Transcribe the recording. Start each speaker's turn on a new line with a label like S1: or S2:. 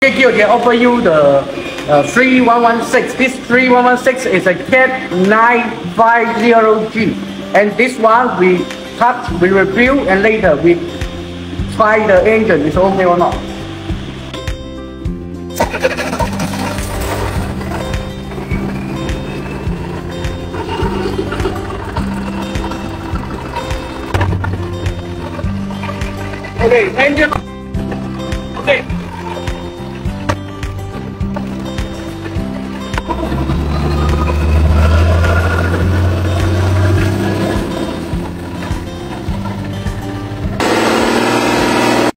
S1: KQ can offer you the uh, 3116. This 3116 is a CAT 950G. And this one we touch, we review, and later we try the engine is okay or not. Okay, engine Okay.